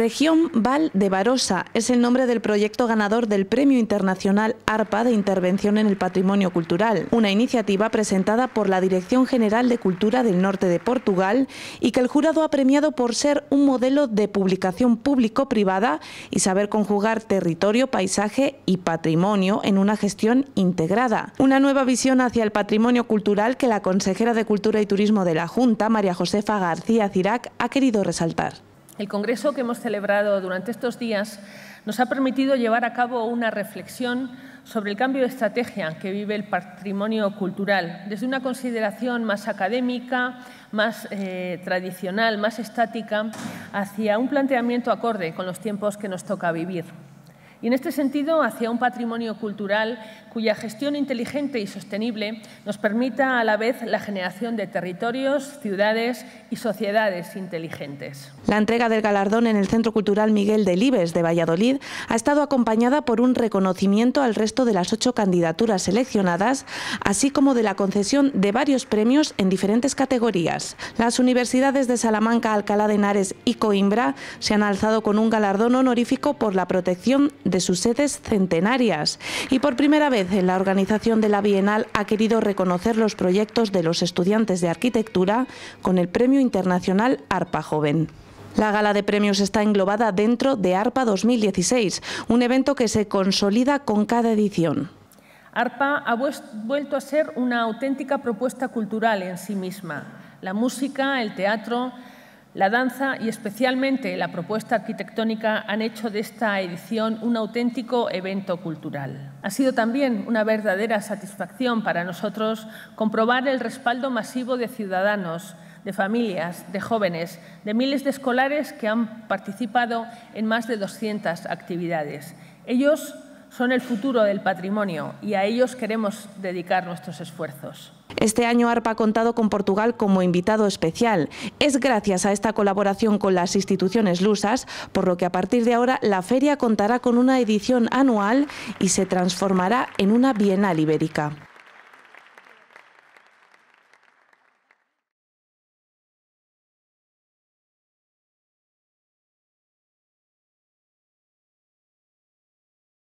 Región Val de Barosa es el nombre del proyecto ganador del Premio Internacional ARPA de Intervención en el Patrimonio Cultural, una iniciativa presentada por la Dirección General de Cultura del Norte de Portugal y que el jurado ha premiado por ser un modelo de publicación público-privada y saber conjugar territorio, paisaje y patrimonio en una gestión integrada. Una nueva visión hacia el patrimonio cultural que la consejera de Cultura y Turismo de la Junta, María Josefa García Cirac, ha querido resaltar. El Congreso que hemos celebrado durante estos días nos ha permitido llevar a cabo una reflexión sobre el cambio de estrategia que vive el patrimonio cultural, desde una consideración más académica, más eh, tradicional, más estática, hacia un planteamiento acorde con los tiempos que nos toca vivir y en este sentido hacia un patrimonio cultural cuya gestión inteligente y sostenible nos permita a la vez la generación de territorios, ciudades y sociedades inteligentes. La entrega del galardón en el Centro Cultural Miguel Delibes de Valladolid ha estado acompañada por un reconocimiento al resto de las ocho candidaturas seleccionadas, así como de la concesión de varios premios en diferentes categorías. Las universidades de Salamanca, Alcalá de Henares y Coimbra se han alzado con un galardón honorífico por la protección de sus sedes centenarias. Y por primera vez en la organización de la Bienal ha querido reconocer los proyectos de los estudiantes de arquitectura con el Premio Internacional ARPA Joven. La gala de premios está englobada dentro de ARPA 2016, un evento que se consolida con cada edición. ARPA ha vuelto a ser una auténtica propuesta cultural en sí misma. La música, el teatro, la danza y especialmente la propuesta arquitectónica han hecho de esta edición un auténtico evento cultural. Ha sido también una verdadera satisfacción para nosotros comprobar el respaldo masivo de ciudadanos, de familias, de jóvenes, de miles de escolares que han participado en más de 200 actividades. Ellos son el futuro del patrimonio y a ellos queremos dedicar nuestros esfuerzos. Este año ARPA ha contado con Portugal como invitado especial. Es gracias a esta colaboración con las instituciones lusas, por lo que a partir de ahora la feria contará con una edición anual y se transformará en una bienal ibérica.